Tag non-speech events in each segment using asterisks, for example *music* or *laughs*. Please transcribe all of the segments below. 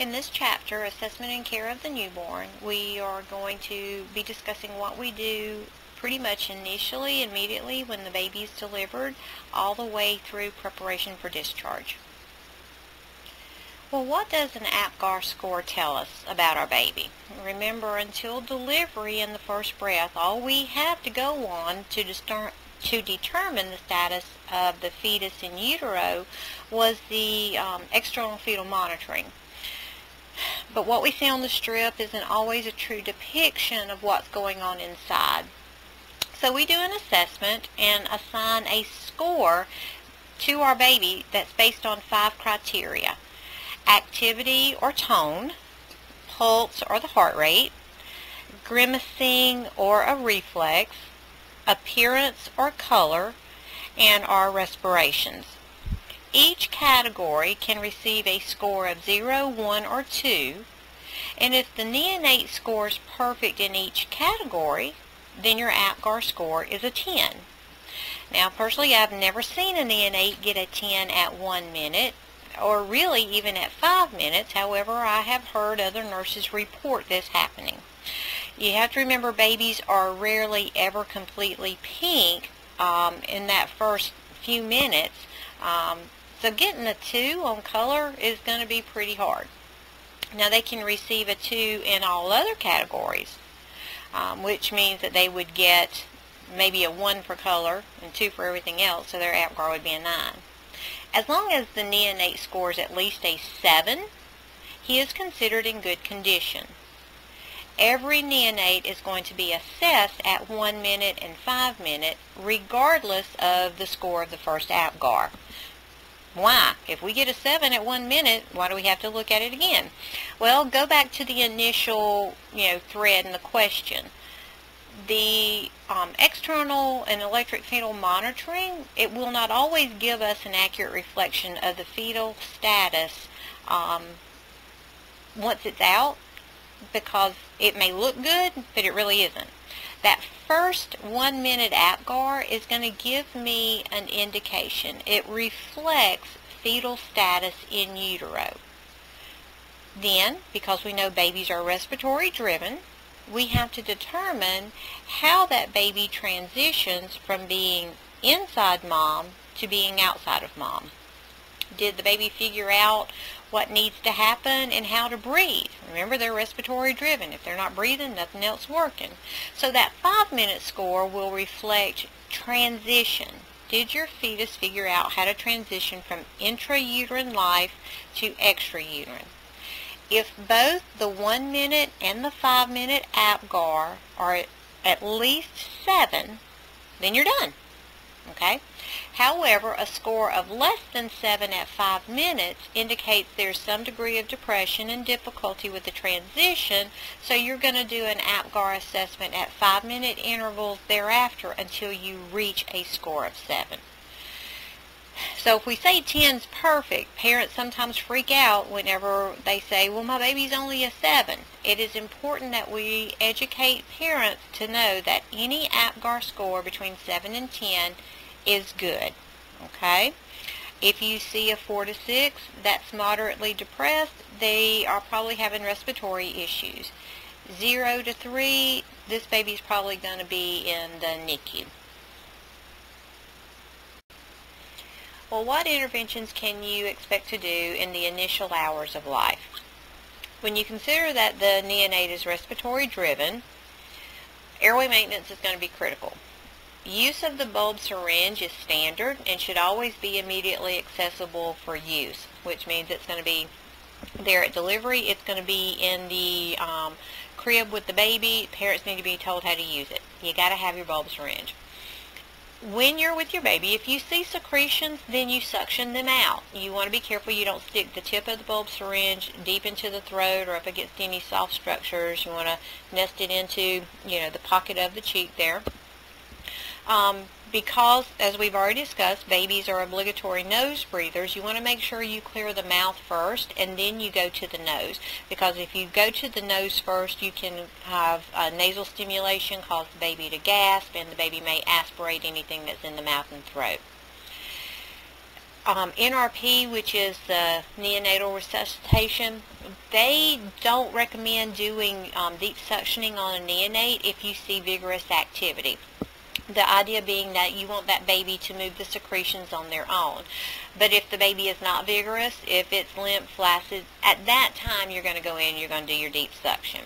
In this chapter, Assessment and Care of the Newborn, we are going to be discussing what we do pretty much initially, immediately when the baby is delivered, all the way through preparation for discharge. Well, what does an APGAR score tell us about our baby? Remember, until delivery and the first breath, all we have to go on to, to determine the status of the fetus in utero was the um, external fetal monitoring. But what we see on the strip isn't always a true depiction of what's going on inside. So we do an assessment and assign a score to our baby that's based on five criteria. Activity or tone, pulse or the heart rate, grimacing or a reflex, appearance or color, and our respirations. Each category can receive a score of 0, 1, or 2, and if the neonate score is perfect in each category, then your APGAR score is a 10. Now, personally, I've never seen a neonate get a 10 at 1 minute, or really even at 5 minutes. However, I have heard other nurses report this happening. You have to remember babies are rarely ever completely pink um, in that first few minutes. Um, so getting a 2 on color is going to be pretty hard. Now they can receive a 2 in all other categories, um, which means that they would get maybe a 1 for color and 2 for everything else, so their APGAR would be a 9. As long as the neonate scores at least a 7, he is considered in good condition. Every neonate is going to be assessed at 1 minute and 5 minutes, regardless of the score of the first APGAR. Why? If we get a 7 at one minute, why do we have to look at it again? Well, go back to the initial, you know, thread in the question. The um, external and electric fetal monitoring, it will not always give us an accurate reflection of the fetal status um, once it's out because it may look good, but it really isn't. That first one minute APGAR is going to give me an indication. It reflects fetal status in utero. Then, because we know babies are respiratory driven, we have to determine how that baby transitions from being inside mom to being outside of mom. Did the baby figure out what needs to happen and how to breathe? Remember, they're respiratory driven. If they're not breathing, nothing else working. So that five-minute score will reflect transition. Did your fetus figure out how to transition from intrauterine life to extrauterine? If both the one minute and the five minute APGAR are at least seven, then you're done. Okay? However, a score of less than 7 at 5 minutes indicates there's some degree of depression and difficulty with the transition, so you're going to do an APGAR assessment at 5-minute intervals thereafter until you reach a score of 7. So if we say 10's perfect, parents sometimes freak out whenever they say, well, my baby's only a 7. It is important that we educate parents to know that any APGAR score between 7 and 10 is good. Okay? If you see a 4 to 6 that's moderately depressed, they are probably having respiratory issues. 0 to 3, this baby's probably going to be in the NICU. Well, what interventions can you expect to do in the initial hours of life? When you consider that the neonate is respiratory driven, airway maintenance is going to be critical. Use of the bulb syringe is standard and should always be immediately accessible for use, which means it's going to be there at delivery. It's going to be in the um, crib with the baby. Parents need to be told how to use it. You got to have your bulb syringe. When you're with your baby, if you see secretions, then you suction them out. You want to be careful you don't stick the tip of the bulb syringe deep into the throat or up against any soft structures. You want to nest it into, you know, the pocket of the cheek there. Um, because, as we've already discussed, babies are obligatory nose breathers, you want to make sure you clear the mouth first and then you go to the nose. Because if you go to the nose first, you can have nasal stimulation, cause the baby to gasp, and the baby may aspirate anything that's in the mouth and throat. um, NRP, which is the neonatal resuscitation, they don't recommend doing um, deep suctioning on a neonate if you see vigorous activity. The idea being that you want that baby to move the secretions on their own. But if the baby is not vigorous, if it's limp, flaccid, at that time you're going to go in, you're going to do your deep suction.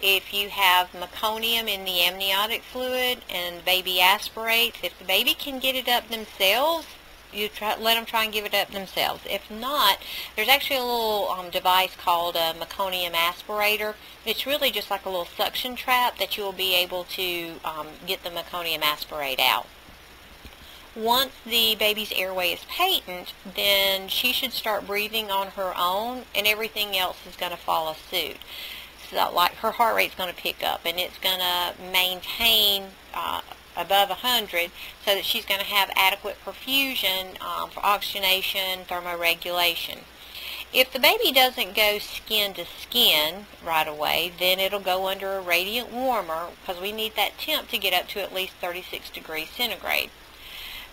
If you have meconium in the amniotic fluid and the baby aspirates, if the baby can get it up themselves, you try, let them try and give it up themselves. If not, there's actually a little um, device called a meconium aspirator. It's really just like a little suction trap that you will be able to um, get the meconium aspirate out. Once the baby's airway is patent, then she should start breathing on her own and everything else is going to follow suit. So like her heart rate's going to pick up and it's going to maintain uh, above 100 so that she's going to have adequate perfusion um, for oxygenation, thermoregulation. If the baby doesn't go skin to skin right away, then it'll go under a radiant warmer because we need that temp to get up to at least 36 degrees centigrade.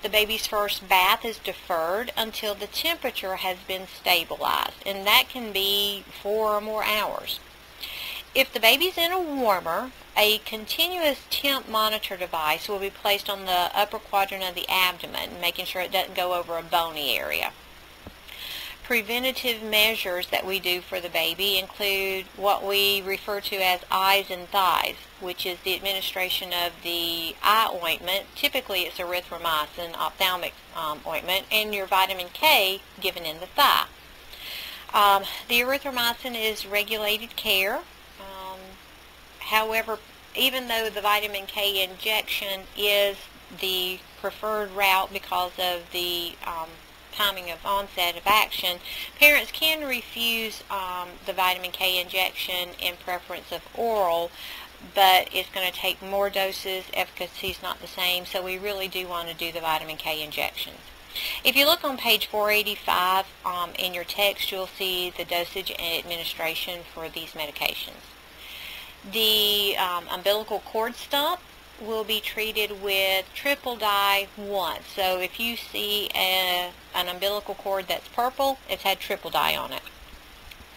The baby's first bath is deferred until the temperature has been stabilized, and that can be four or more hours. If the baby's in a warmer, a continuous temp monitor device will be placed on the upper quadrant of the abdomen, making sure it doesn't go over a bony area. Preventative measures that we do for the baby include what we refer to as eyes and thighs, which is the administration of the eye ointment. Typically it's erythromycin ophthalmic um, ointment and your vitamin K given in the thigh. Um, the erythromycin is regulated care However, even though the vitamin K injection is the preferred route because of the um, timing of onset of action, parents can refuse um, the vitamin K injection in preference of oral, but it's going to take more doses, efficacy is not the same, so we really do want to do the vitamin K injections. If you look on page 485 um, in your text, you'll see the dosage and administration for these medications. The um, umbilical cord stump will be treated with triple dye once. So if you see a, an umbilical cord that's purple, it's had triple dye on it.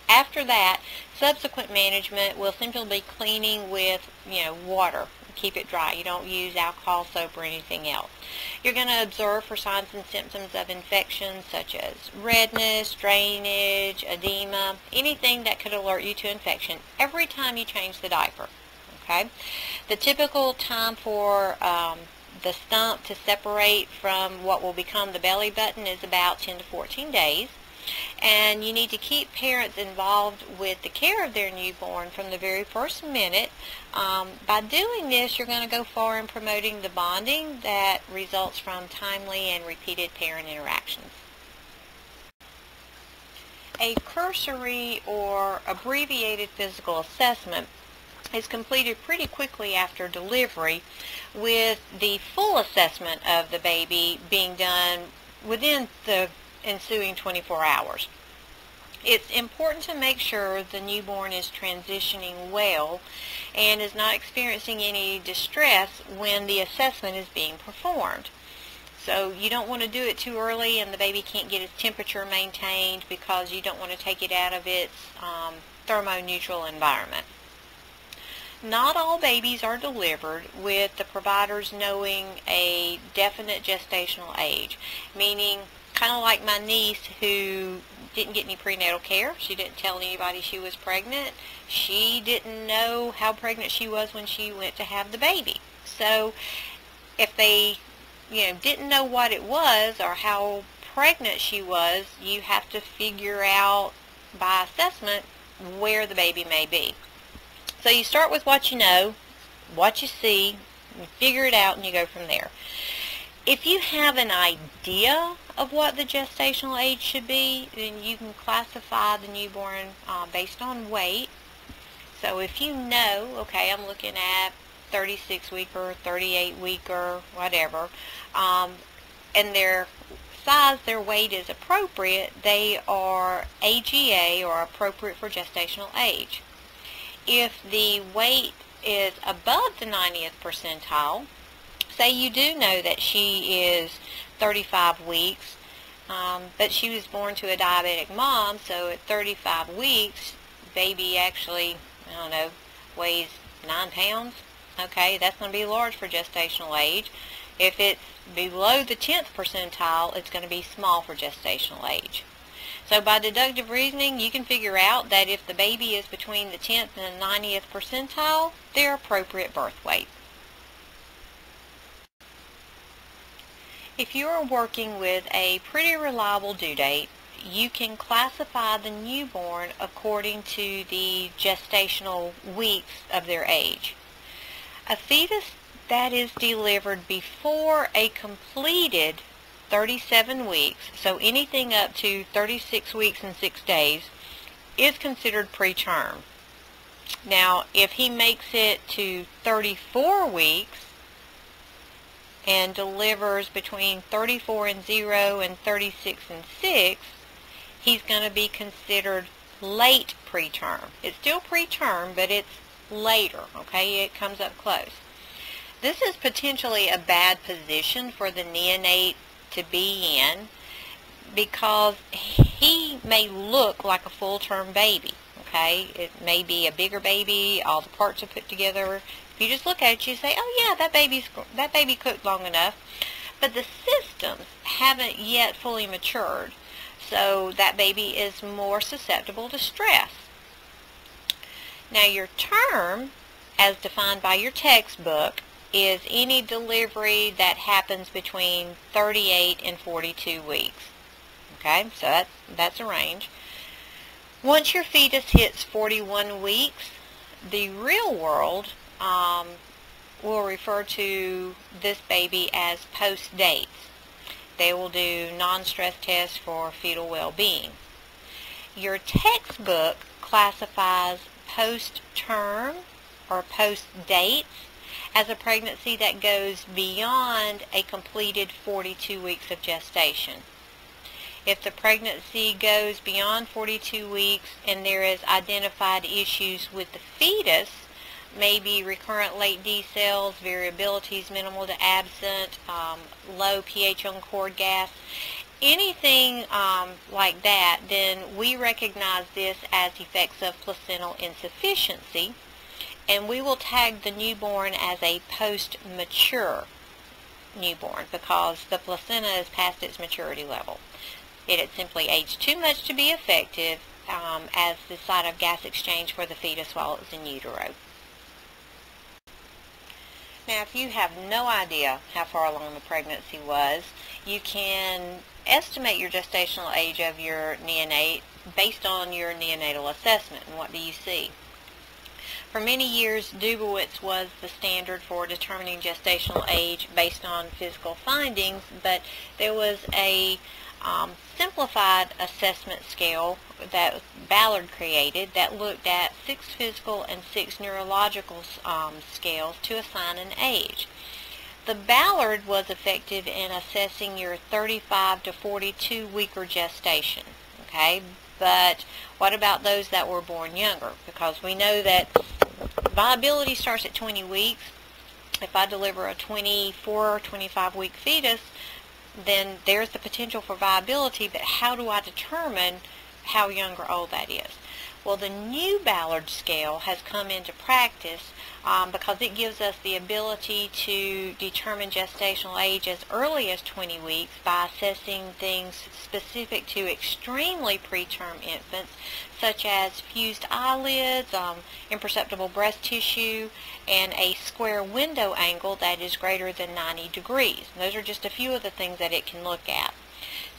After that, subsequent management will simply be cleaning with, you know, water keep it dry. You don't use alcohol, soap, or anything else. You're going to observe for signs and symptoms of infection such as redness, drainage, edema, anything that could alert you to infection every time you change the diaper. Okay? The typical time for um, the stump to separate from what will become the belly button is about 10 to 14 days and you need to keep parents involved with the care of their newborn from the very first minute. Um, by doing this, you're going to go far in promoting the bonding that results from timely and repeated parent interactions. A cursory or abbreviated physical assessment is completed pretty quickly after delivery with the full assessment of the baby being done within the ensuing 24 hours. It's important to make sure the newborn is transitioning well and is not experiencing any distress when the assessment is being performed. So you don't want to do it too early and the baby can't get its temperature maintained because you don't want to take it out of its um, thermoneutral environment. Not all babies are delivered with the providers knowing a definite gestational age, meaning kind of like my niece who didn't get any prenatal care. She didn't tell anybody she was pregnant. She didn't know how pregnant she was when she went to have the baby. So if they, you know, didn't know what it was or how pregnant she was, you have to figure out by assessment where the baby may be. So you start with what you know, what you see, you figure it out and you go from there. If you have an idea of what the gestational age should be, then you can classify the newborn uh, based on weight. So if you know, okay, I'm looking at 36 weeker, 38 weeker, whatever, um, and their size, their weight is appropriate, they are AGA or appropriate for gestational age. If the weight is above the 90th percentile, say you do know that she is 35 weeks, Um, but she was born to a diabetic mom, so at 35 weeks, baby actually, I don't know, weighs 9 pounds. Okay, that's going to be large for gestational age. If it's below the 10th percentile, it's going to be small for gestational age. So by deductive reasoning, you can figure out that if the baby is between the 10th and the 90th percentile, they're appropriate birth weight. If you are working with a pretty reliable due date, you can classify the newborn according to the gestational weeks of their age. A fetus that is delivered before a completed 37 weeks, so anything up to 36 weeks and 6 days, is considered preterm. Now, if he makes it to 34 weeks and delivers between 34 and 0 and 36 and 6, he's going to be considered late preterm. It's still preterm, but it's later, okay? It comes up close. This is potentially a bad position for the neonate to be in because he may look like a full-term baby, okay? It may be a bigger baby, all the parts are put together. You just look at it, you say, oh yeah, that baby's that baby cooked long enough. But the systems haven't yet fully matured, so that baby is more susceptible to stress. Now your term, as defined by your textbook, is any delivery that happens between 38 and 42 weeks. Okay, so that's, that's a range. Once your fetus hits 41 weeks, the real world um, will refer to this baby as post dates. They will do non-stress tests for fetal well-being. Your textbook classifies post-term or post-dates as a pregnancy that goes beyond a completed 42 weeks of gestation. If the pregnancy goes beyond 42 weeks and there is identified issues with the fetus, maybe recurrent late decels, variability is minimal to absent, um, low pH on cord gas, anything um, like that, then we recognize this as effects of placental insufficiency and we will tag the newborn as a post-mature newborn because the placenta is past its maturity level. It had simply aged too much to be effective um, as the site of gas exchange for the fetus while it was in utero. Now, if you have no idea how far along the pregnancy was, you can estimate your gestational age of your neonate based on your neonatal assessment. And what do you see? For many years, Dubowitz was the standard for determining gestational age based on physical findings, but there was a um, simplified assessment scale that Ballard created that looked at six physical and six neurological um, scales to assign an age. The Ballard was effective in assessing your 35 to 42 weeker gestation. Okay, but what about those that were born younger? Because we know that viability starts at 20 weeks. If I deliver a 24 or 25 week fetus, then there's the potential for viability, but how do I determine how young or old that is? Well, the new Ballard scale has come into practice um, because it gives us the ability to determine gestational age as early as 20 weeks by assessing things specific to extremely preterm infants, such as fused eyelids, um, imperceptible breast tissue, and a square window angle that is greater than 90 degrees. And those are just a few of the things that it can look at.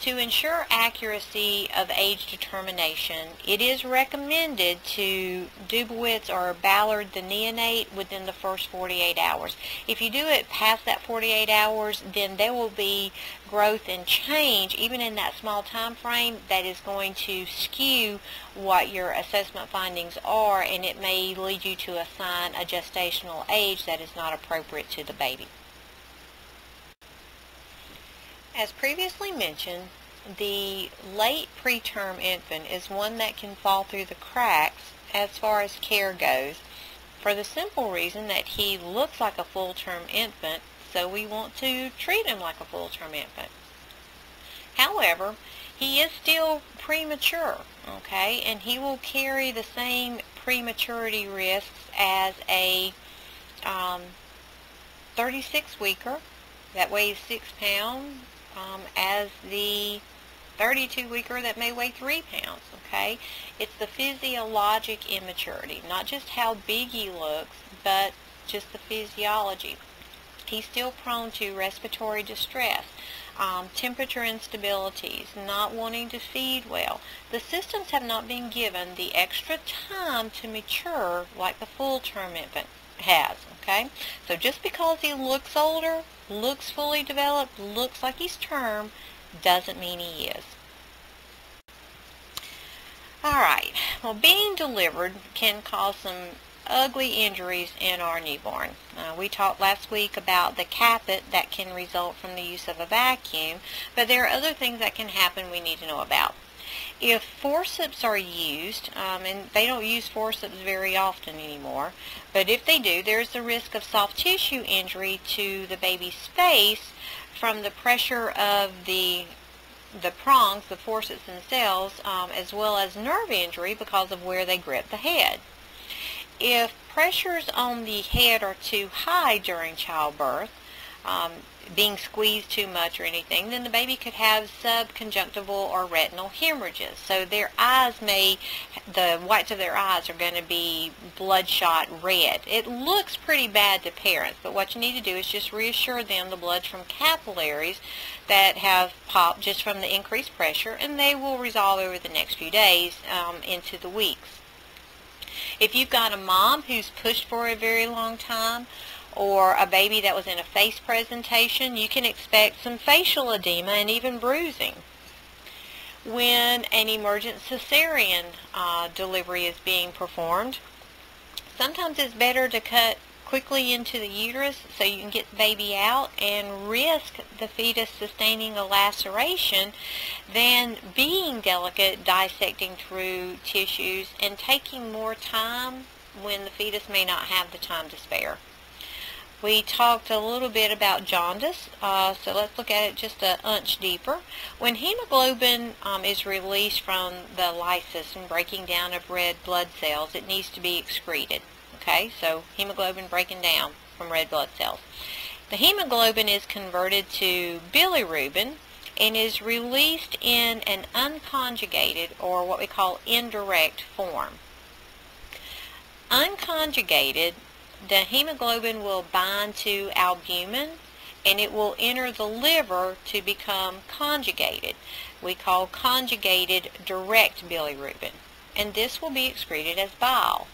To ensure accuracy of age determination, it is recommended to Dubowitz or Ballard the neonate within the first 48 hours. If you do it past that 48 hours, then there will be growth and change, even in that small time frame, that is going to skew what your assessment findings are, and it may lead you to assign a gestational age that is not appropriate to the baby. As previously mentioned, the late preterm infant is one that can fall through the cracks as far as care goes for the simple reason that he looks like a full-term infant, so we want to treat him like a full-term infant. However, he is still premature, okay, and he will carry the same prematurity risks as a um, 36 weeker that weighs 6 pounds um, as the 32 weeker that may weigh 3 pounds, okay? It's the physiologic immaturity, not just how big he looks, but just the physiology. He's still prone to respiratory distress, um, temperature instabilities, not wanting to feed well. The systems have not been given the extra time to mature like the full-term infant has, okay? So just because he looks older, looks fully developed, looks like he's term, doesn't mean he is. Alright, well being delivered can cause some ugly injuries in our newborn. Uh, we talked last week about the caput that can result from the use of a vacuum, but there are other things that can happen we need to know about. If forceps are used, um, and they don't use forceps very often anymore, but if they do, there's the risk of soft tissue injury to the baby's face from the pressure of the the prongs, the forceps themselves, um, as well as nerve injury because of where they grip the head. If pressures on the head are too high during childbirth, um, being squeezed too much or anything, then the baby could have subconjunctival or retinal hemorrhages. So their eyes may, the whites of their eyes are going to be bloodshot red. It looks pretty bad to parents, but what you need to do is just reassure them the blood's from capillaries that have popped just from the increased pressure, and they will resolve over the next few days um, into the weeks. If you've got a mom who's pushed for a very long time, or a baby that was in a face presentation, you can expect some facial edema and even bruising. When an emergent cesarean uh, delivery is being performed, sometimes it's better to cut quickly into the uterus so you can get the baby out and risk the fetus sustaining a laceration than being delicate, dissecting through tissues, and taking more time when the fetus may not have the time to spare. We talked a little bit about jaundice, uh, so let's look at it just a inch deeper. When hemoglobin um, is released from the lysis and breaking down of red blood cells, it needs to be excreted. Okay, so hemoglobin breaking down from red blood cells. The hemoglobin is converted to bilirubin and is released in an unconjugated or what we call indirect form. Unconjugated the hemoglobin will bind to albumin and it will enter the liver to become conjugated. We call conjugated direct bilirubin. And this will be excreted as bile.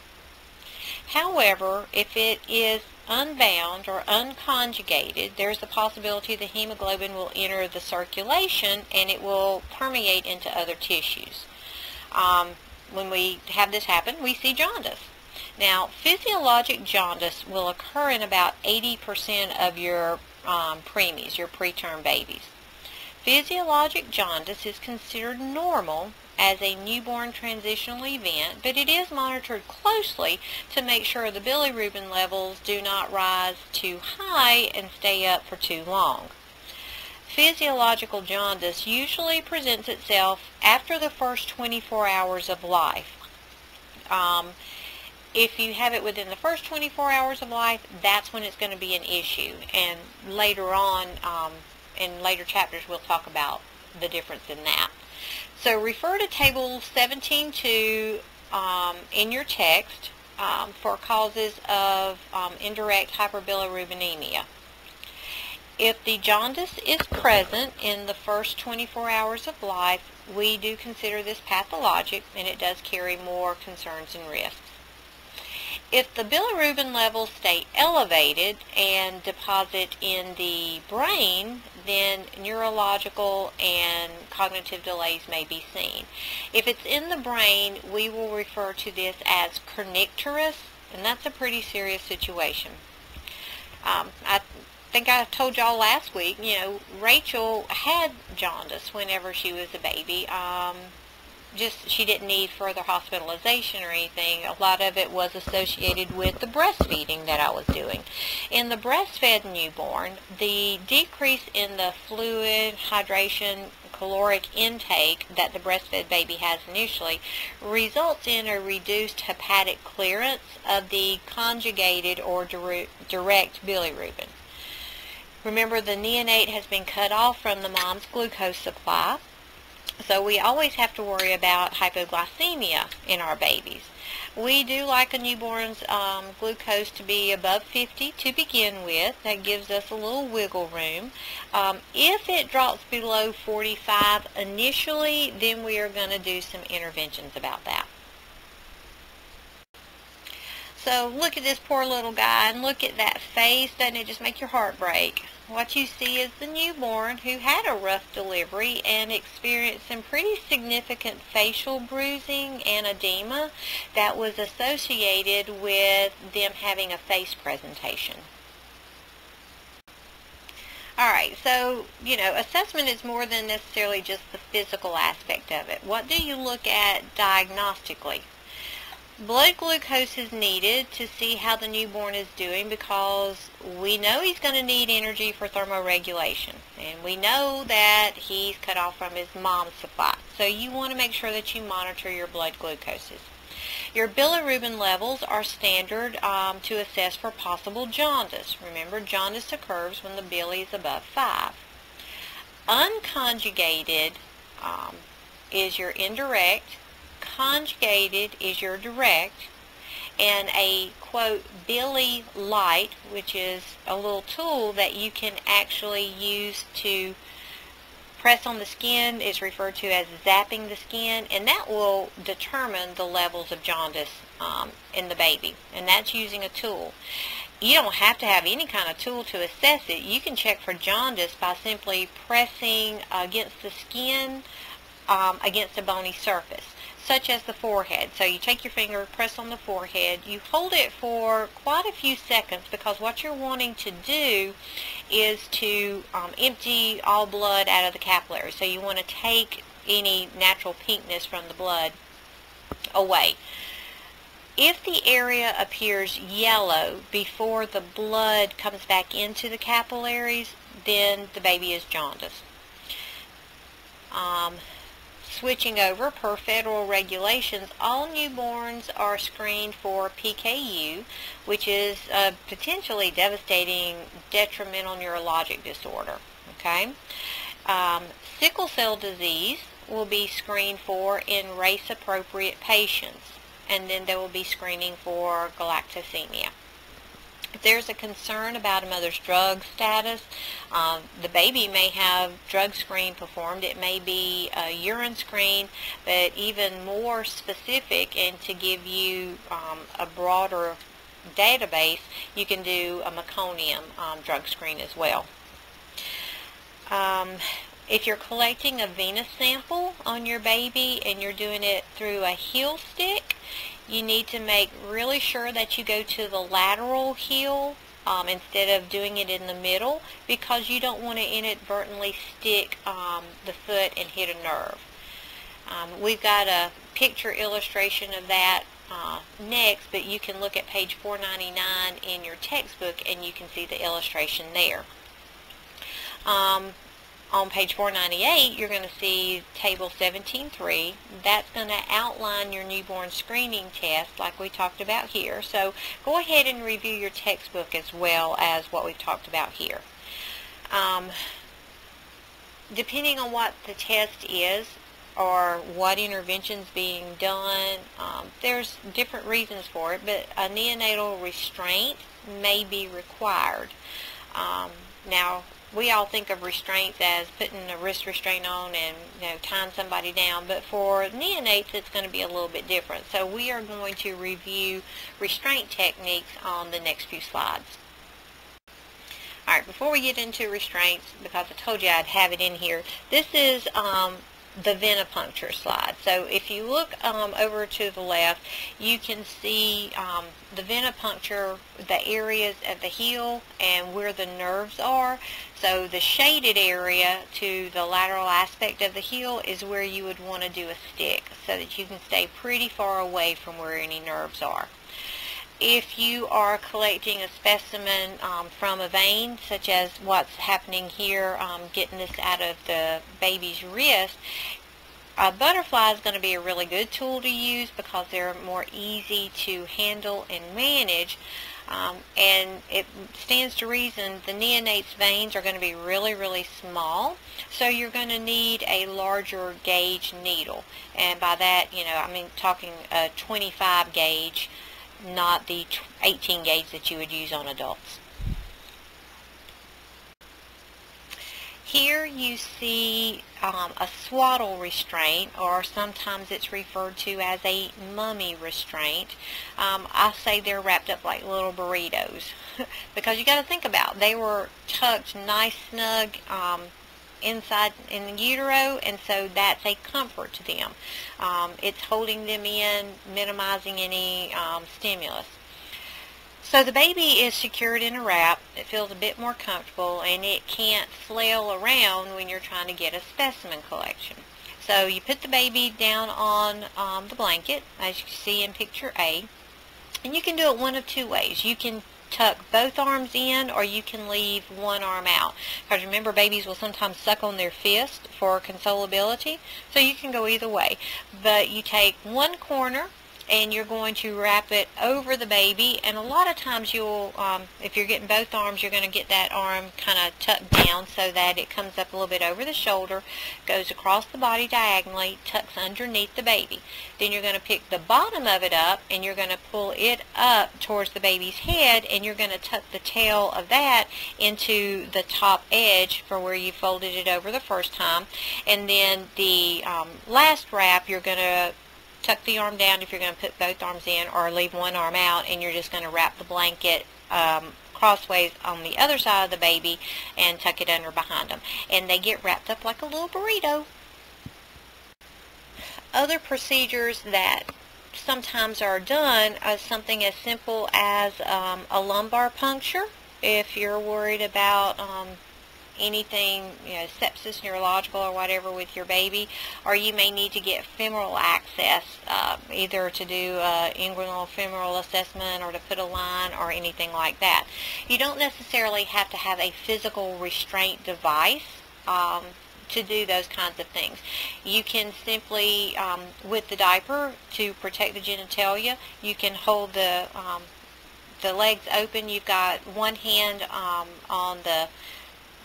However, if it is unbound or unconjugated, there's the possibility the hemoglobin will enter the circulation and it will permeate into other tissues. Um, when we have this happen, we see jaundice. Now, physiologic jaundice will occur in about 80% of your um, preemies, your preterm babies. Physiologic jaundice is considered normal as a newborn transitional event, but it is monitored closely to make sure the bilirubin levels do not rise too high and stay up for too long. Physiological jaundice usually presents itself after the first 24 hours of life. Um, if you have it within the first 24 hours of life, that's when it's going to be an issue. And later on, um, in later chapters, we'll talk about the difference in that. So refer to Table 17.2 um, in your text um, for causes of um, indirect hyperbilirubinemia. If the jaundice is present in the first 24 hours of life, we do consider this pathologic and it does carry more concerns and risks. If the bilirubin levels stay elevated and deposit in the brain, then neurological and cognitive delays may be seen. If it's in the brain, we will refer to this as kernicterus, and that's a pretty serious situation. Um, I think I told y'all last week, you know, Rachel had jaundice whenever she was a baby. Um, just she didn't need further hospitalization or anything. A lot of it was associated with the breastfeeding that I was doing. In the breastfed newborn, the decrease in the fluid, hydration, caloric intake that the breastfed baby has initially results in a reduced hepatic clearance of the conjugated or direct bilirubin. Remember, the neonate has been cut off from the mom's glucose supply, so we always have to worry about hypoglycemia in our babies. We do like a newborn's um, glucose to be above 50 to begin with. That gives us a little wiggle room. Um, if it drops below 45 initially, then we are going to do some interventions about that. So look at this poor little guy and look at that face. Doesn't it just make your heart break? What you see is the newborn who had a rough delivery and experienced some pretty significant facial bruising and edema that was associated with them having a face presentation. Alright, so, you know, assessment is more than necessarily just the physical aspect of it. What do you look at diagnostically? Blood glucose is needed to see how the newborn is doing because we know he's going to need energy for thermoregulation. And we know that he's cut off from his mom's supply. So you want to make sure that you monitor your blood glucoses. Your bilirubin levels are standard um, to assess for possible jaundice. Remember, jaundice occurs when the bili is above 5. Unconjugated um, is your indirect conjugated is your direct, and a, quote, bili light, which is a little tool that you can actually use to press on the skin is referred to as zapping the skin, and that will determine the levels of jaundice um, in the baby, and that's using a tool. You don't have to have any kind of tool to assess it. You can check for jaundice by simply pressing against the skin um, against a bony surface such as the forehead. So you take your finger, press on the forehead, you hold it for quite a few seconds because what you're wanting to do is to um, empty all blood out of the capillary. So you want to take any natural pinkness from the blood away. If the area appears yellow before the blood comes back into the capillaries, then the baby is jaundiced. Um, Switching over, per federal regulations, all newborns are screened for PKU, which is a potentially devastating detrimental neurologic disorder. Okay, um, Sickle cell disease will be screened for in race-appropriate patients, and then there will be screening for galactosemia. If there's a concern about a mother's drug status, um, the baby may have drug screen performed. It may be a urine screen, but even more specific and to give you um, a broader database, you can do a meconium um, drug screen as well. Um, if you're collecting a venous sample on your baby and you're doing it through a heel stick, you need to make really sure that you go to the lateral heel um, instead of doing it in the middle because you don't want to inadvertently stick um, the foot and hit a nerve. Um, we've got a picture illustration of that uh, next, but you can look at page 499 in your textbook and you can see the illustration there. On page 498, you're going to see table 17.3. That's going to outline your newborn screening test like we talked about here. So go ahead and review your textbook as well as what we've talked about here. Um, depending on what the test is or what interventions being done, um, there's different reasons for it, but a neonatal restraint may be required. Um, now, we all think of restraints as putting a wrist restraint on and you know tying somebody down but for neonates it's going to be a little bit different. So we are going to review restraint techniques on the next few slides. Alright before we get into restraints because I told you I'd have it in here this is um, the venipuncture slide. So if you look um, over to the left, you can see um, the venipuncture, the areas at the heel and where the nerves are. So the shaded area to the lateral aspect of the heel is where you would want to do a stick so that you can stay pretty far away from where any nerves are. If you are collecting a specimen um, from a vein, such as what's happening here, um, getting this out of the baby's wrist, a butterfly is going to be a really good tool to use because they're more easy to handle and manage. Um, and it stands to reason the neonate's veins are going to be really, really small. So you're going to need a larger gauge needle. And by that, you know, I mean talking a 25 gauge, not the 18 gauge that you would use on adults. Here you see um, a swaddle restraint, or sometimes it's referred to as a mummy restraint. Um, I say they're wrapped up like little burritos *laughs* because you got to think about they were tucked nice snug um, inside in the utero, and so that's a comfort to them. Um, it's holding them in, minimizing any um, stimulus. So the baby is secured in a wrap. It feels a bit more comfortable and it can't flail around when you're trying to get a specimen collection. So you put the baby down on um, the blanket, as you see in picture A, and you can do it one of two ways. You can tuck both arms in or you can leave one arm out. Because remember, babies will sometimes suck on their fist for consolability, so you can go either way. But you take one corner and you're going to wrap it over the baby. And a lot of times you'll um, if you're getting both arms you're going to get that arm kind of tucked down so that it comes up a little bit over the shoulder goes across the body diagonally tucks underneath the baby. Then you're going to pick the bottom of it up and you're going to pull it up towards the baby's head and you're going to tuck the tail of that into the top edge for where you folded it over the first time. And then the um, last wrap you're going to tuck the arm down if you're going to put both arms in or leave one arm out and you're just going to wrap the blanket um, crossways on the other side of the baby and tuck it under behind them. And they get wrapped up like a little burrito. Other procedures that sometimes are done are something as simple as um, a lumbar puncture if you're worried about um, anything, you know, sepsis, neurological or whatever with your baby, or you may need to get femoral access, uh, either to do an inguinal femoral assessment or to put a line or anything like that. You don't necessarily have to have a physical restraint device um, to do those kinds of things. You can simply, um, with the diaper, to protect the genitalia, you can hold the um, the legs open. You've got one hand um, on the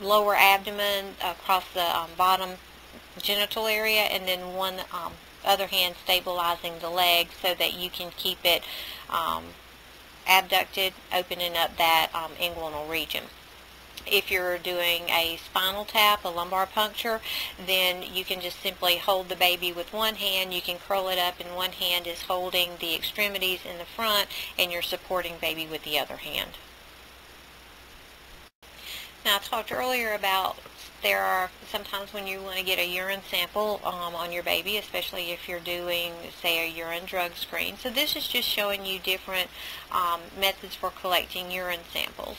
lower abdomen across the um, bottom genital area and then one um, other hand stabilizing the leg so that you can keep it um, abducted, opening up that um, inguinal region. If you're doing a spinal tap, a lumbar puncture, then you can just simply hold the baby with one hand. You can curl it up and one hand is holding the extremities in the front and you're supporting baby with the other hand. Now I talked earlier about there are sometimes when you want to get a urine sample um, on your baby, especially if you're doing, say, a urine drug screen. So this is just showing you different um, methods for collecting urine samples.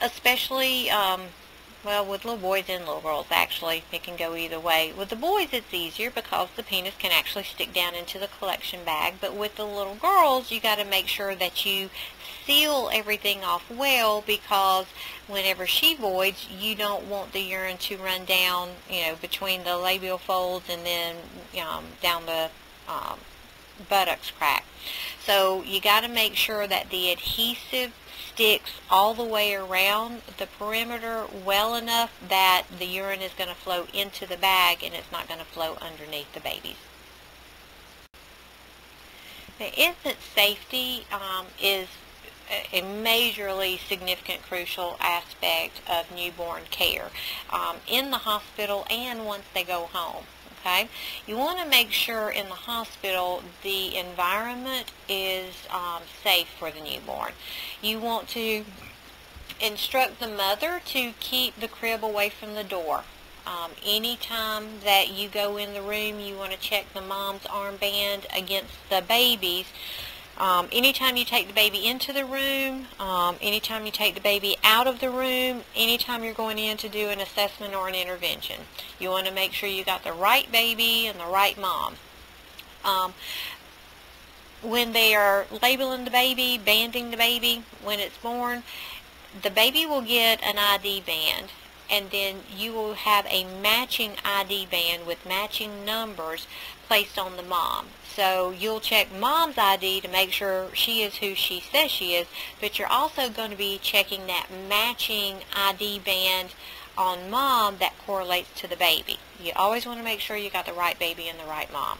Especially, um, well, with little boys and little girls, actually, it can go either way. With the boys, it's easier because the penis can actually stick down into the collection bag. But with the little girls, you got to make sure that you seal everything off well because whenever she voids, you don't want the urine to run down, you know, between the labial folds and then um, down the um, buttocks crack. So you got to make sure that the adhesive sticks all the way around the perimeter well enough that the urine is going to flow into the bag and it's not going to flow underneath the babies. The infant safety um, is a majorly significant crucial aspect of newborn care um, in the hospital and once they go home. Okay, you want to make sure in the hospital the environment is um, safe for the newborn. You want to instruct the mother to keep the crib away from the door. Um, anytime that you go in the room, you want to check the mom's armband against the baby's um, anytime you take the baby into the room, um, anytime you take the baby out of the room, anytime you're going in to do an assessment or an intervention, you want to make sure you got the right baby and the right mom. Um, when they are labeling the baby, banding the baby when it's born, the baby will get an ID band and then you will have a matching ID band with matching numbers placed on the mom. So you'll check mom's ID to make sure she is who she says she is, but you're also going to be checking that matching ID band on mom that correlates to the baby. You always want to make sure you got the right baby and the right mom.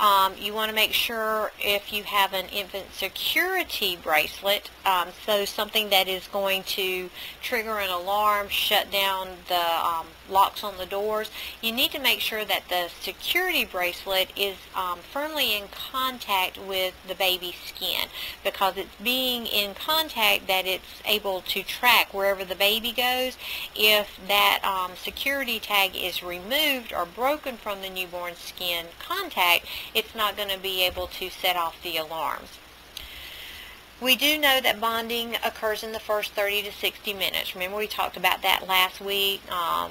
Um, you want to make sure if you have an infant security bracelet, um, so something that is going to trigger an alarm, shut down the um, locks on the doors, you need to make sure that the security bracelet is um, firmly in contact with the baby's skin because it's being in contact that it's able to track wherever the baby goes. If that um, security tag is removed or broken from the newborn skin contact, it's not going to be able to set off the alarms. We do know that bonding occurs in the first 30 to 60 minutes. Remember we talked about that last week. Um,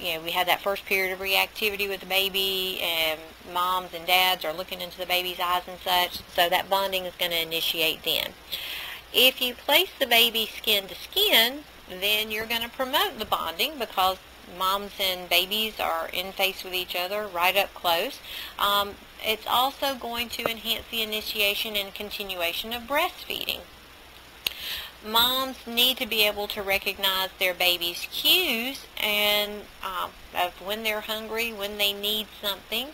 you know, we had that first period of reactivity with the baby and moms and dads are looking into the baby's eyes and such. So that bonding is going to initiate then. If you place the baby skin to skin, then you're going to promote the bonding because moms and babies are in face with each other right up close. Um, it's also going to enhance the initiation and continuation of breastfeeding. Moms need to be able to recognize their baby's cues and um, of when they're hungry, when they need something.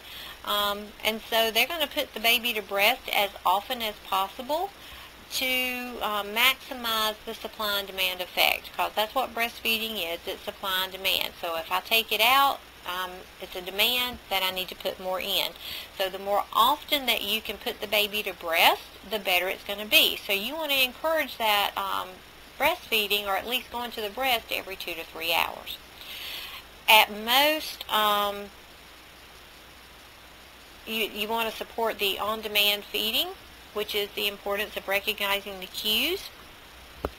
Um, and so they're going to put the baby to breast as often as possible to uh, maximize the supply and demand effect because that's what breastfeeding is. It's supply and demand. So if I take it out, um, it's a demand that I need to put more in. So the more often that you can put the baby to breast, the better it's going to be. So you want to encourage that um, breastfeeding or at least going to the breast every two to three hours. At most, um, you, you want to support the on-demand feeding, which is the importance of recognizing the cues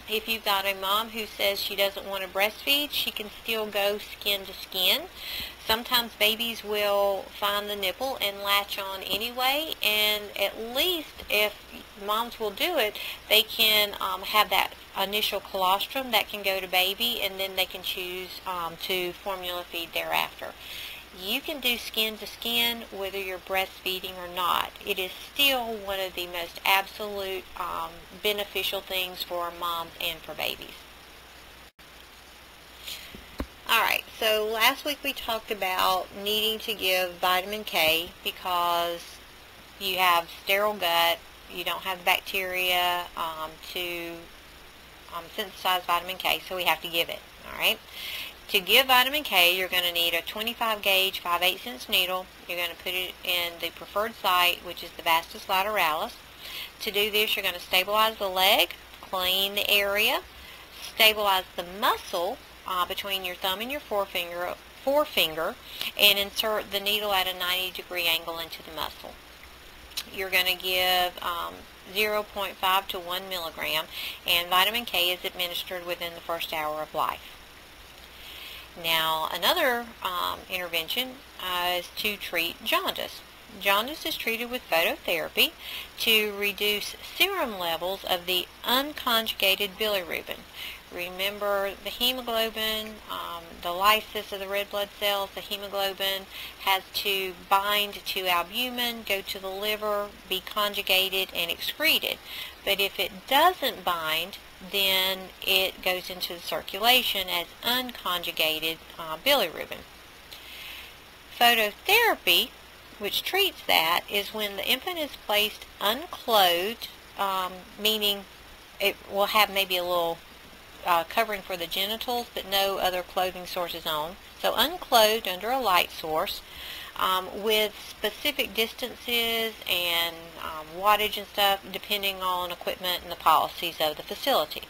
if you've got a mom who says she doesn't want to breastfeed, she can still go skin to skin. Sometimes babies will find the nipple and latch on anyway, and at least if moms will do it, they can um, have that initial colostrum that can go to baby, and then they can choose um, to formula feed thereafter you can do skin to skin whether you're breastfeeding or not. It is still one of the most absolute um, beneficial things for moms and for babies. Alright, so last week we talked about needing to give vitamin K because you have sterile gut, you don't have bacteria um, to um, synthesize vitamin K, so we have to give it. Alright, to give vitamin K, you're going to need a 25 gauge 5 8 inch needle. You're going to put it in the preferred site, which is the vastus lateralis. To do this, you're going to stabilize the leg, clean the area, stabilize the muscle uh, between your thumb and your forefinger, forefinger, and insert the needle at a 90 degree angle into the muscle. You're going to give um, 0.5 to 1 milligram, and vitamin K is administered within the first hour of life. Now, another um, intervention uh, is to treat jaundice. Jaundice is treated with phototherapy to reduce serum levels of the unconjugated bilirubin. Remember the hemoglobin, um, the lysis of the red blood cells, the hemoglobin has to bind to albumin, go to the liver, be conjugated and excreted. But if it doesn't bind, then it goes into the circulation as unconjugated uh, bilirubin. Phototherapy, which treats that, is when the infant is placed unclothed, um, meaning it will have maybe a little uh, covering for the genitals, but no other clothing sources on. So unclothed under a light source um, with specific distances and um, wattage and stuff depending on equipment and the policies of the facility.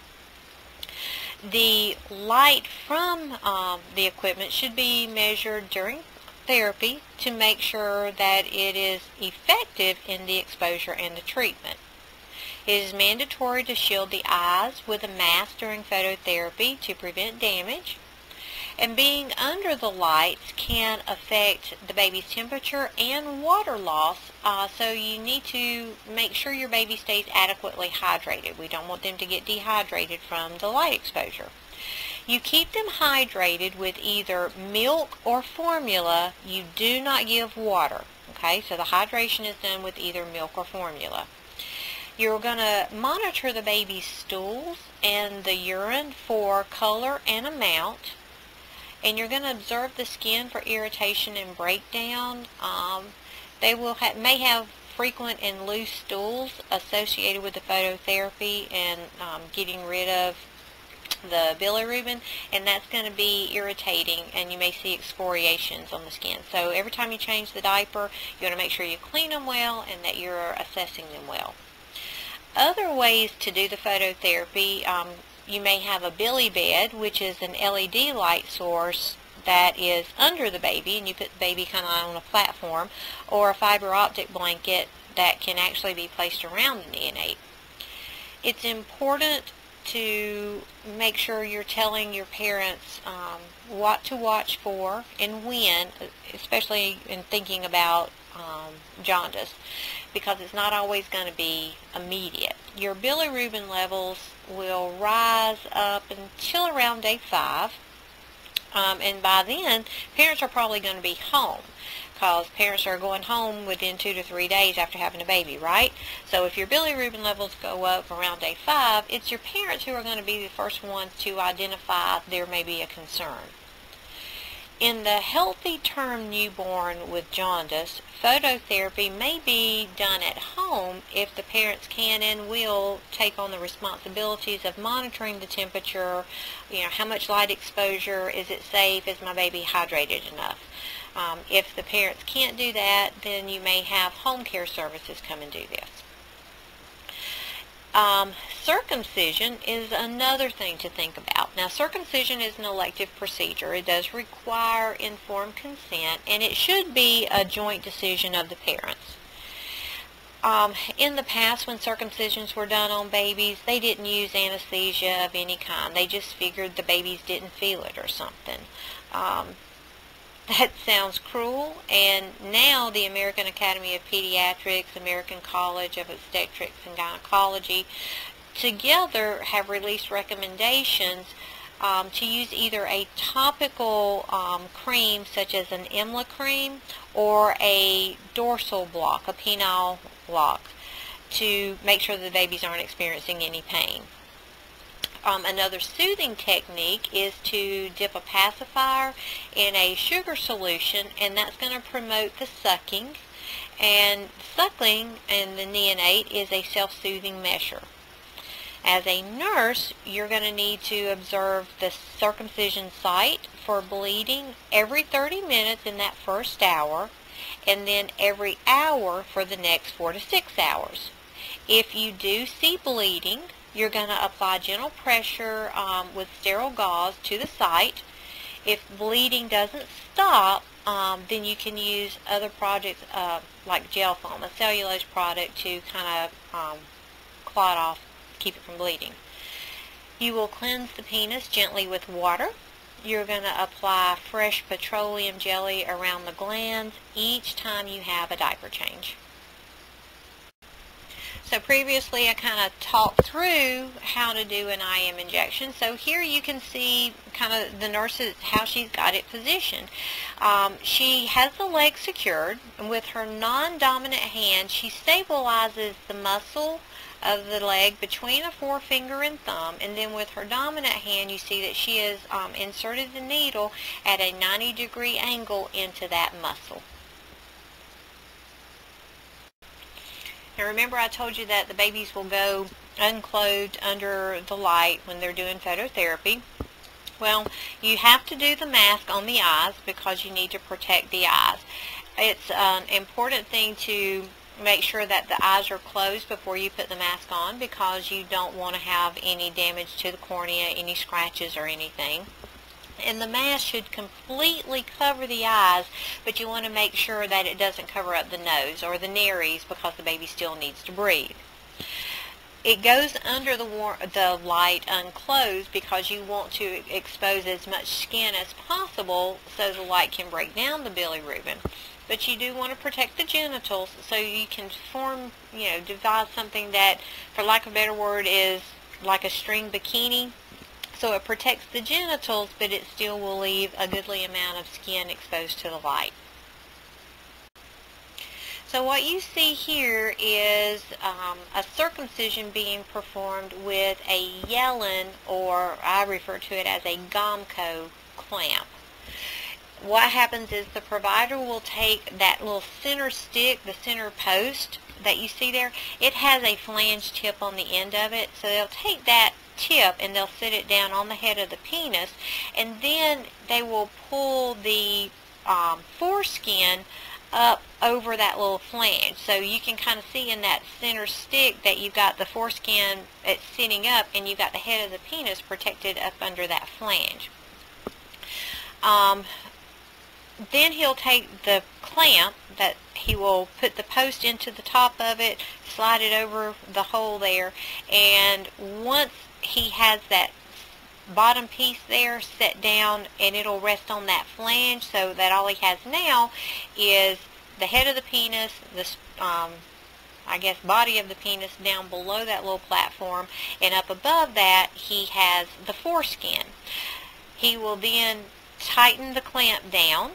The light from um, the equipment should be measured during therapy to make sure that it is effective in the exposure and the treatment. It is mandatory to shield the eyes with a mask during phototherapy to prevent damage And being under the lights can affect the baby's temperature and water loss, uh, so you need to make sure your baby stays adequately hydrated. We don't want them to get dehydrated from the light exposure. You keep them hydrated with either milk or formula. You do not give water. Okay, so the hydration is done with either milk or formula. You're going to monitor the baby's stools and the urine for color and amount. And you're going to observe the skin for irritation and breakdown. Um, they will ha may have frequent and loose stools associated with the phototherapy and um, getting rid of the bilirubin and that's going to be irritating and you may see excoriations on the skin. So every time you change the diaper you want to make sure you clean them well and that you're assessing them well. Other ways to do the phototherapy, um, you may have a bili bed, which is an LED light source that is under the baby and you put the baby kind of on a platform or a fiber optic blanket that can actually be placed around the neonate. It's important to make sure you're telling your parents um, what to watch for and when, especially in thinking about um, jaundice, because it's not always going to be immediate. Your bilirubin levels will rise up until around day five, um, and by then, parents are probably going to be home because parents are going home within two to three days after having a baby, right? So if your bilirubin levels go up around day five, it's your parents who are going to be the first ones to identify there may be a concern. In the healthy term newborn with jaundice, phototherapy may be done at home if the parents can and will take on the responsibilities of monitoring the temperature, you know, how much light exposure, is it safe, is my baby hydrated enough. Um, if the parents can't do that, then you may have home care services come and do this. Um, circumcision is another thing to think about. Now, circumcision is an elective procedure. It does require informed consent, and it should be a joint decision of the parents. Um, in the past, when circumcisions were done on babies, they didn't use anesthesia of any kind. They just figured the babies didn't feel it or something. Um, that sounds cruel, and now the American Academy of Pediatrics, American College of Obstetrics and Gynecology, together have released recommendations um, to use either a topical um, cream such as an EMLA cream or a dorsal block, a penile block, to make sure the babies aren't experiencing any pain. Um, another soothing technique is to dip a pacifier in a sugar solution and that's going to promote the sucking and suckling in the neonate is a self-soothing measure. As a nurse, you're going to need to observe the circumcision site for bleeding every 30 minutes in that first hour and then every hour for the next 4 to 6 hours. If you do see bleeding, you're going to apply gentle pressure um, with sterile gauze to the site. If bleeding doesn't stop, um, then you can use other products uh, like Gelfoam, a cellulose product to kind of um, clot off, keep it from bleeding. You will cleanse the penis gently with water. You're going to apply fresh petroleum jelly around the glans each time you have a diaper change. So previously I kind of talked through how to do an IM injection. So here you can see kind of the nurse's, how she's got it positioned. Um, she has the leg secured and with her non-dominant hand she stabilizes the muscle of the leg between the forefinger and thumb and then with her dominant hand you see that she has um, inserted the needle at a 90 degree angle into that muscle. Now remember I told you that the babies will go unclothed under the light when they're doing phototherapy. Well, you have to do the mask on the eyes because you need to protect the eyes. It's an important thing to make sure that the eyes are closed before you put the mask on because you don't want to have any damage to the cornea, any scratches or anything and the mask should completely cover the eyes, but you want to make sure that it doesn't cover up the nose or the nares because the baby still needs to breathe. it goes under the the light unclosed because you want to expose as much skin as possible so the light can break down the bilirubin. But you do want to protect the genitals so you can form, you know, devise something that, for lack of a better word, is like a string bikini. So it protects the genitals, but it still will leave a goodly amount of skin exposed to the light. So what you see here is um, a circumcision being performed with a Yellen, or I refer to it as a Gomco clamp. What happens is the provider will take that little center stick, the center post that you see there, it has a flange tip on the end of it. So they'll take that tip and they'll sit it down on the head of the penis and then they will pull the um, foreskin up over that little flange. So you can kind of see in that center stick that you've got the foreskin it's sitting up and you've got the head of the penis protected up under that flange. Um, then he'll take the clamp that he will put the post into the top of it, slide it over the hole there, and once he has that bottom piece there set down and it'll rest on that flange so that all he has now is the head of the penis, the um, I guess body of the penis down below that little platform and up above that he has the foreskin. He will then tighten the clamp down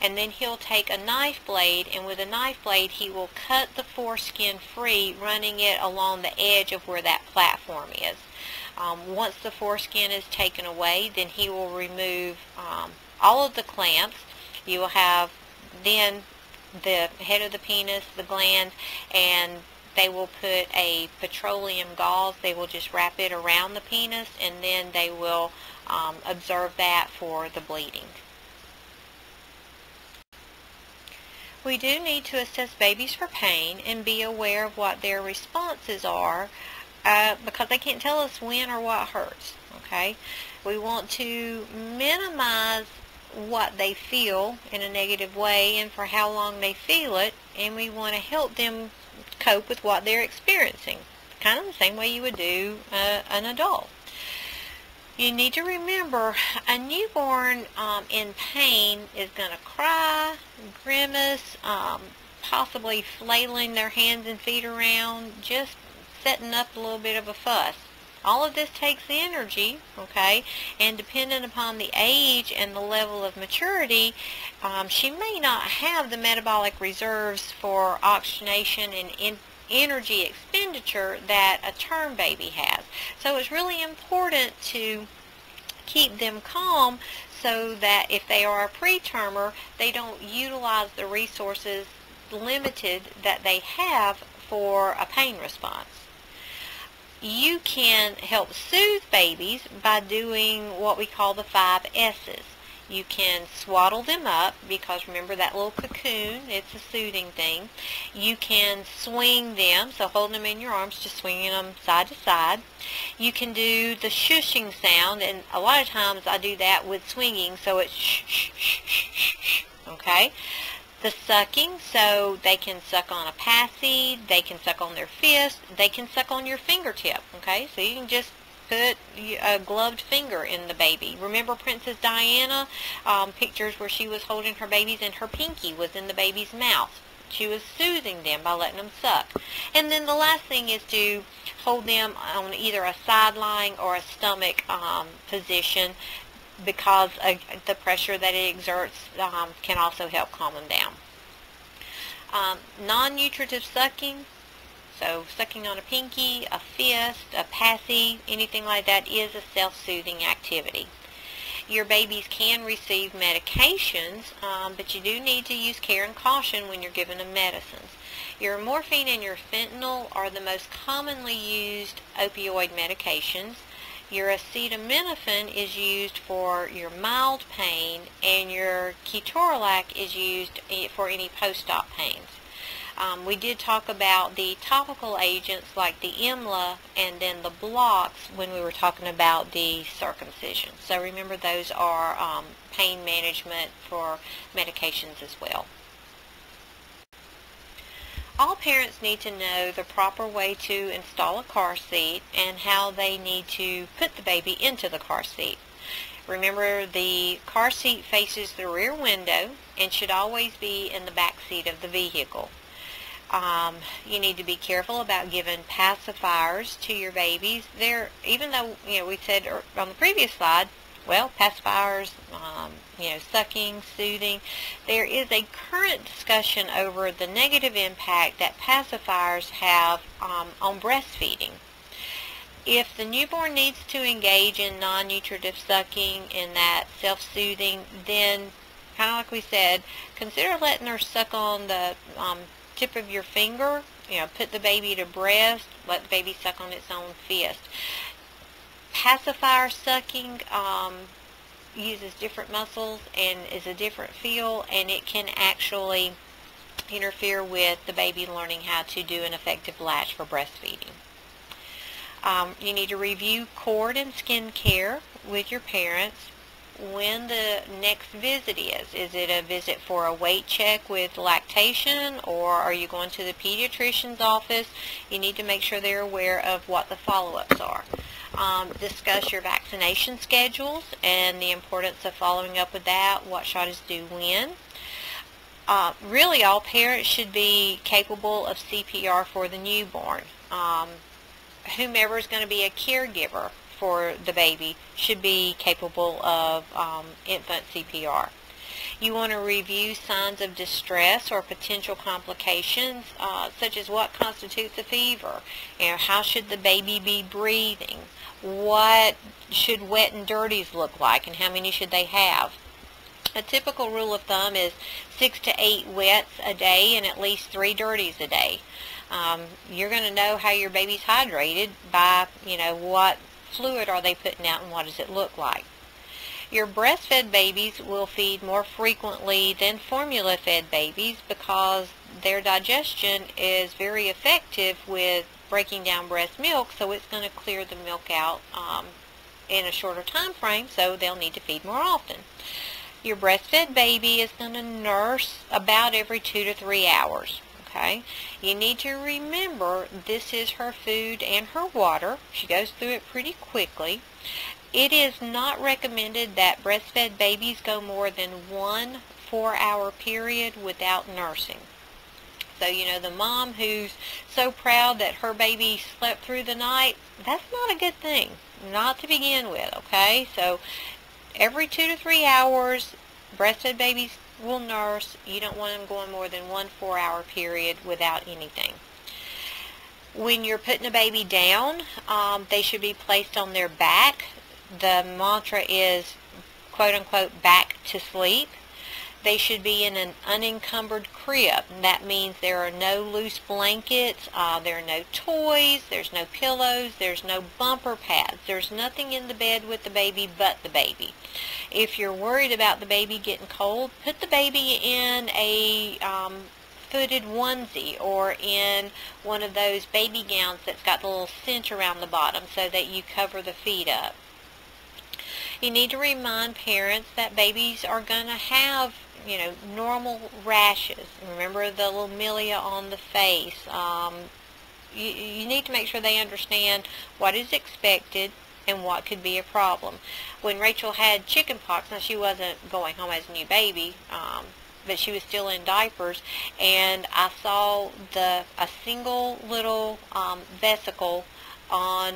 and then he'll take a knife blade and with a knife blade he will cut the foreskin free running it along the edge of where that platform is. Um, once the foreskin is taken away, then he will remove um, all of the clamps. You will have then the head of the penis, the glans, and they will put a petroleum gauze. They will just wrap it around the penis, and then they will um, observe that for the bleeding. We do need to assess babies for pain and be aware of what their responses are uh, because they can't tell us when or what hurts. Okay, we want to minimize what they feel in a negative way and for how long they feel it, and we want to help them cope with what they're experiencing, kind of the same way you would do uh, an adult. You need to remember a newborn um, in pain is going to cry, grimace, um, possibly flailing their hands and feet around, just setting up a little bit of a fuss. All of this takes energy, okay, and depending upon the age and the level of maturity, um, she may not have the metabolic reserves for oxygenation and in energy expenditure that a term baby has. So it's really important to keep them calm so that if they are a pretermer, they don't utilize the resources limited that they have for a pain response you can help soothe babies by doing what we call the five S's. You can swaddle them up because remember that little cocoon, it's a soothing thing. You can swing them, so holding them in your arms, just swinging them side to side. You can do the shushing sound, and a lot of times I do that with swinging, so it's shh, shh, shh, shh, shh, okay? the sucking, so they can suck on a passy, they can suck on their fist, they can suck on your fingertip, okay? So you can just put a gloved finger in the baby. Remember Princess Diana? Um, pictures where she was holding her babies and her pinky was in the baby's mouth. She was soothing them by letting them suck. And then the last thing is to hold them on either a sideline or a stomach um, position because the pressure that it exerts um, can also help calm them down. Um, non-nutritive sucking, so sucking on a pinky, a fist, a passy, anything like that is a self-soothing activity. Your babies can receive medications, um, but you do need to use care and caution when you're giving them medicines. Your morphine and your fentanyl are the most commonly used opioid medications. Your acetaminophen is used for your mild pain, and your ketorolac is used for any post-op pains. Um, we did talk about the topical agents like the EMLA and then the blocks when we were talking about the circumcision. So remember those are um, pain management for medications as well. All parents need to know the proper way to install a car seat and how they need to put the baby into the car seat. Remember the car seat faces the rear window and should always be in the back seat of the vehicle. Um, you need to be careful about giving pacifiers to your babies. They're, even though, you know, we said er, on the previous slide, well, pacifiers, um, you know, sucking, soothing. There is a current discussion over the negative impact that pacifiers have um, on breastfeeding. If the newborn needs to engage in non-nutritive sucking and that self-soothing, then kind of like we said, consider letting her suck on the um, tip of your finger. You know, put the baby to breast, let the baby suck on its own fist. Pacifier sucking um, uses different muscles and is a different feel, and it can actually interfere with the baby learning how to do an effective latch for breastfeeding. Um, you need to review cord and skin care with your parents when the next visit is. Is it a visit for a weight check with lactation or are you going to the pediatrician's office? You need to make sure they're aware of what the follow-ups are. Um, discuss your vaccination schedules and the importance of following up with that, what shot is due when. Uh, really all parents should be capable of CPR for the newborn. Um, whomever is going to be a caregiver for the baby should be capable of um, infant CPR. You want to review signs of distress or potential complications, uh, such as what constitutes a fever, you know, how should the baby be breathing, what should wet and dirties look like, and how many should they have. A typical rule of thumb is six to eight wets a day and at least three dirties a day. Um, you're going to know how your baby's hydrated by, you know, what fluid are they putting out and what does it look like. Your breastfed babies will feed more frequently than formula-fed babies because their digestion is very effective with breaking down breast milk, so it's going to clear the milk out um, in a shorter time frame, so they'll need to feed more often. Your breastfed baby is going to nurse about every two to three hours okay? You need to remember this is her food and her water. She goes through it pretty quickly. It is not recommended that breastfed babies go more than one four-hour period without nursing. So, you know, the mom who's so proud that her baby slept through the night, that's not a good thing, not to begin with, okay? So, every two to three hours, breastfed babies will nurse. You don't want them going more than one four-hour period without anything. When you're putting a baby down, um, they should be placed on their back. The mantra is, quote-unquote, back to sleep. They should be in an unencumbered crib. That means there are no loose blankets, uh, there are no toys, there's no pillows, there's no bumper pads. There's nothing in the bed with the baby but the baby. If you're worried about the baby getting cold, put the baby in a um, footed onesie or in one of those baby gowns that's got the little cinch around the bottom so that you cover the feet up. You need to remind parents that babies are going to have you know, normal rashes. Remember the little milia on the face. Um, you, you need to make sure they understand what is expected and what could be a problem. When Rachel had chickenpox, now she wasn't going home as a new baby, um, but she was still in diapers, and I saw the a single little um, vesicle on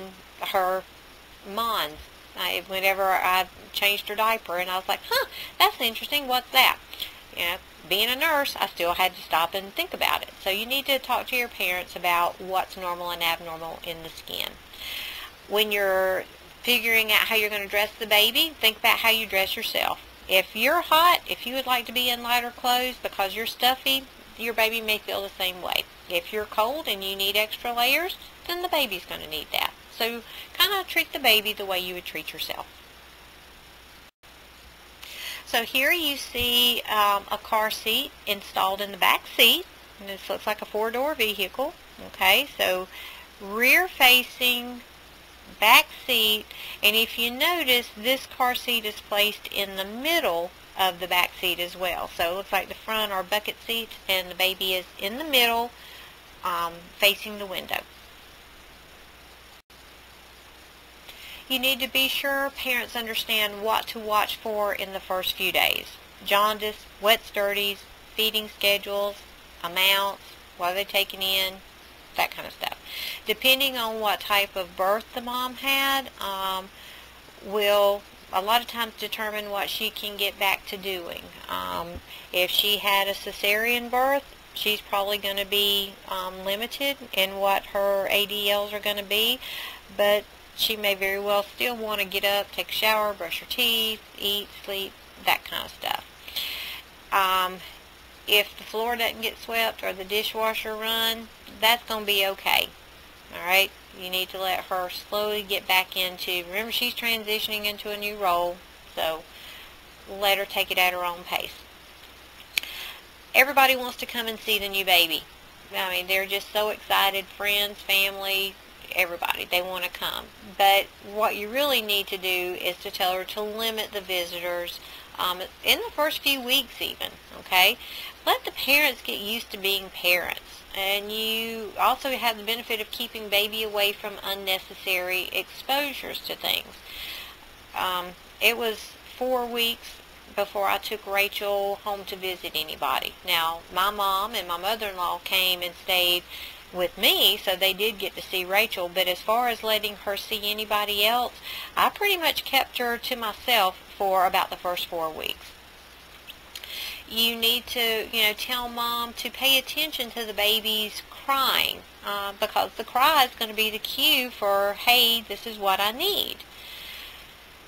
her mons. I, whenever I changed her diaper, and I was like, huh, that's interesting. What's that? You know, being a nurse, I still had to stop and think about it. So you need to talk to your parents about what's normal and abnormal in the skin. When you're figuring out how you're going to dress the baby, think about how you dress yourself. If you're hot, if you would like to be in lighter clothes because you're stuffy, your baby may feel the same way. If you're cold and you need extra layers, then the baby's going to need that. So kind of treat the baby the way you would treat yourself. So here you see um, a car seat installed in the back seat. And this looks like a four-door vehicle. Okay, so rear facing back seat. And if you notice, this car seat is placed in the middle of the back seat as well. So it looks like the front are bucket seats and the baby is in the middle um, facing the window. You need to be sure parents understand what to watch for in the first few days. Jaundice, wet sturdies, feeding schedules, amounts, what are they taking in, that kind of stuff. Depending on what type of birth the mom had, um, will a lot of times determine what she can get back to doing. Um, if she had a cesarean birth, she's probably going to be um, limited in what her ADLs are going to be, but she may very well still want to get up, take a shower, brush her teeth, eat, sleep, that kind of stuff. Um, if the floor doesn't get swept or the dishwasher run, that's going to be okay. All right, you need to let her slowly get back into, remember she's transitioning into a new role, so let her take it at her own pace. Everybody wants to come and see the new baby. I mean, they're just so excited, friends, family, everybody. They want to come. But what you really need to do is to tell her to limit the visitors um, in the first few weeks even, okay? Let the parents get used to being parents. And you also have the benefit of keeping baby away from unnecessary exposures to things. Um, it was four weeks before I took Rachel home to visit anybody. Now, my mom and my mother-in-law came and stayed with me, so they did get to see Rachel. But as far as letting her see anybody else, I pretty much kept her to myself for about the first four weeks. You need to, you know, tell mom to pay attention to the baby's crying uh, because the cry is going to be the cue for, hey, this is what I need.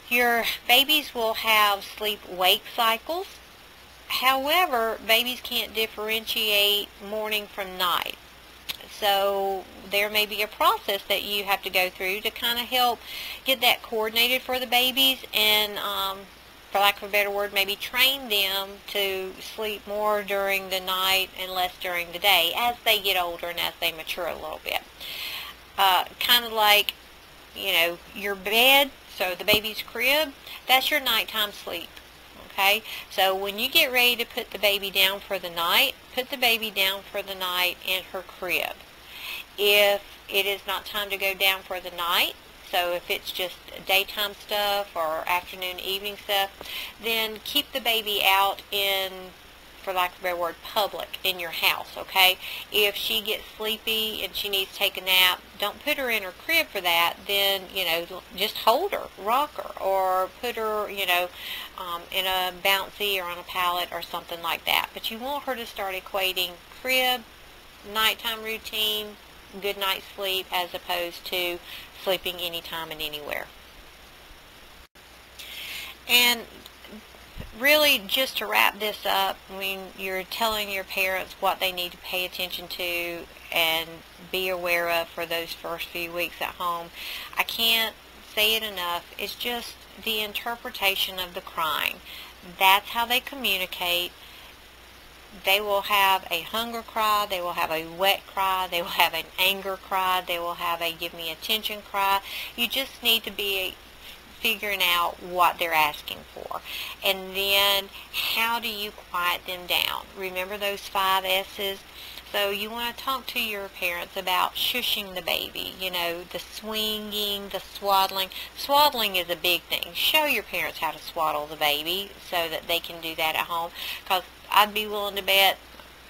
Your babies will have sleep-wake cycles. However, babies can't differentiate morning from night. So there may be a process that you have to go through to kind of help get that coordinated for the babies and, um, for lack of a better word, maybe train them to sleep more during the night and less during the day as they get older and as they mature a little bit. Uh, kind of like, you know, your bed, so the baby's crib, that's your nighttime sleep okay? So when you get ready to put the baby down for the night, put the baby down for the night in her crib. If it is not time to go down for the night, so if it's just daytime stuff or afternoon, evening stuff, then keep the baby out in, for lack of a better word, public in your house, okay? If she gets sleepy and she needs to take a nap, don't put her in her crib for that. Then, you know, just hold her, rock her, or put her, you know, um, in a bouncy or on a pallet or something like that. But you want her to start equating crib, nighttime routine, good night's sleep as opposed to sleeping anytime and anywhere. And really just to wrap this up, when you're telling your parents what they need to pay attention to and be aware of for those first few weeks at home, I can't say it enough. It's just the interpretation of the crying. That's how they communicate they will have a hunger cry, they will have a wet cry, they will have an anger cry, they will have a give me attention cry. You just need to be figuring out what they're asking for. And then how do you quiet them down? Remember those five S's? So you want to talk to your parents about shushing the baby, you know, the swinging, the swaddling. Swaddling is a big thing. Show your parents how to swaddle the baby so that they can do that at home because I'd be willing to bet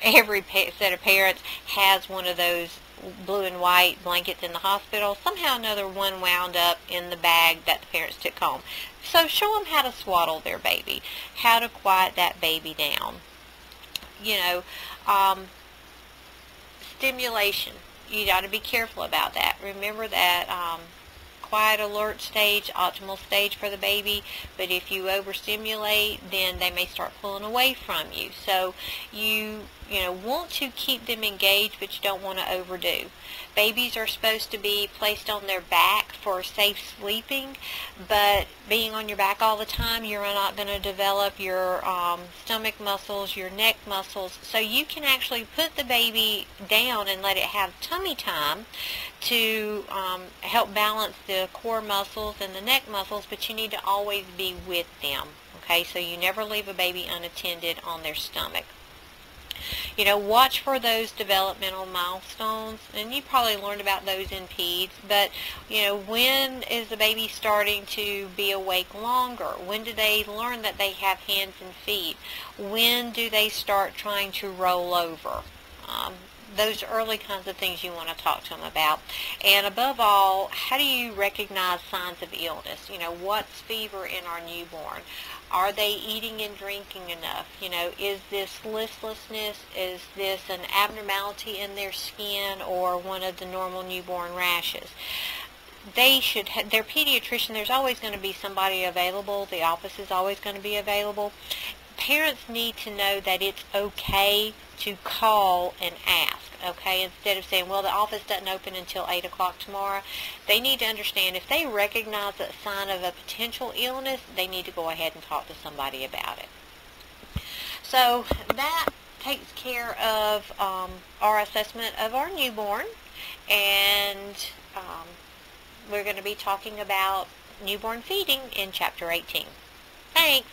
every set of parents has one of those blue and white blankets in the hospital. Somehow another one wound up in the bag that the parents took home. So show them how to swaddle their baby, how to quiet that baby down. You know, um, stimulation. You got to be careful about that. Remember that um, quiet alert stage, optimal stage for the baby, but if you overstimulate, then they may start pulling away from you. So you, you know, want to keep them engaged, but you don't want to overdo. Babies are supposed to be placed on their back for safe sleeping, but being on your back all the time, you're not going to develop your um, stomach muscles, your neck muscles, so you can actually put the baby down and let it have tummy time to um, help balance the core muscles and the neck muscles, but you need to always be with them. Okay, so you never leave a baby unattended on their stomach. You know, watch for those developmental milestones, and you probably learned about those in peds, but, you know, when is the baby starting to be awake longer? When do they learn that they have hands and feet? When do they start trying to roll over? Um, those early kinds of things you want to talk to them about. And above all, how do you recognize signs of illness? You know, what's fever in our newborn? Are they eating and drinking enough? You know, is this listlessness? Is this an abnormality in their skin or one of the normal newborn rashes? they should have their pediatrician there's always going to be somebody available the office is always going to be available parents need to know that it's okay to call and ask, okay, instead of saying, well, the office doesn't open until 8 o'clock tomorrow. They need to understand if they recognize a sign of a potential illness, they need to go ahead and talk to somebody about it. So that takes care of um, our assessment of our newborn, and um, we're going to be talking about newborn feeding in Chapter 18. Thanks.